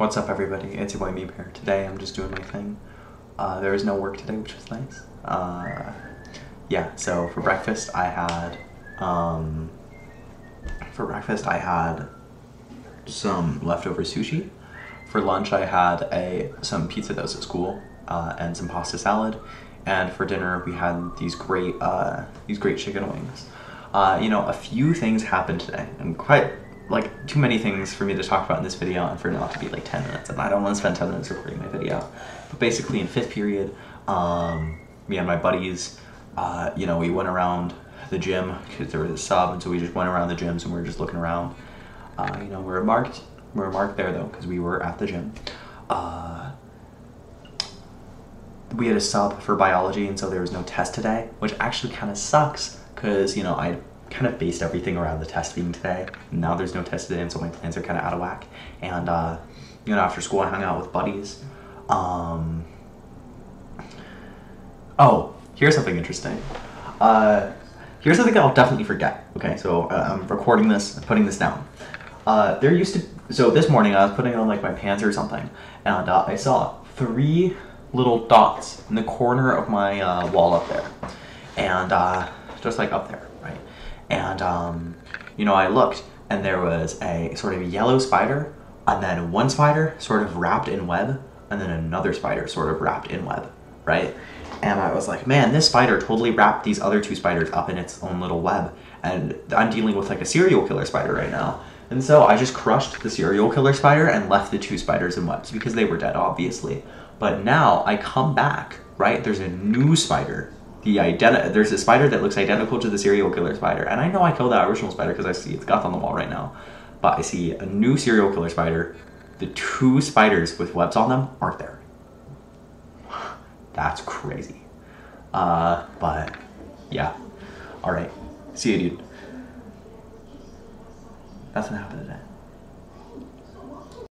What's up, everybody? It's your boy Meep here. Today I'm just doing my thing. Uh, no work today, which was nice. Uh, yeah, so for breakfast I had, um, for breakfast I had some leftover sushi. For lunch I had a some pizza that was at school uh, and some pasta salad. And for dinner we had these great uh, these great chicken wings. Uh, you know, a few things happened today, and quite like too many things for me to talk about in this video and for not to be like 10 minutes and I don't want to spend 10 minutes recording my video. But basically in fifth period, um, me and my buddies, uh, you know, we went around the gym because there was a sub and so we just went around the gyms and we were just looking around. Uh, you know, we were marked, we were marked there though because we were at the gym. Uh, we had a sub for biology and so there was no test today, which actually kind of sucks because, you know, I kind of based everything around the test being today. Now there's no test today, and so my plans are kind of out of whack. And uh, you know, after school, I hung out with buddies. Um, oh, here's something interesting. Uh, here's something I'll definitely forget. Okay, so uh, I'm recording this, putting this down. Uh, there used to so this morning I was putting on like my pants or something, and uh, I saw three little dots in the corner of my uh, wall up there, and uh, just like up there? And, um, you know, I looked and there was a sort of yellow spider and then one spider sort of wrapped in web and then another spider sort of wrapped in web, right? And I was like, man, this spider totally wrapped these other two spiders up in its own little web. And I'm dealing with like a serial killer spider right now. And so I just crushed the serial killer spider and left the two spiders in webs because they were dead, obviously. But now I come back, right? There's a new spider the identi- there's a spider that looks identical to the serial killer spider. And I know I killed that original spider because I see its guts on the wall right now. But I see a new serial killer spider. The two spiders with webs on them aren't there. That's crazy. Uh, but yeah. All right. See you, dude. That's what happened today.